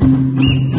Thank you.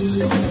you.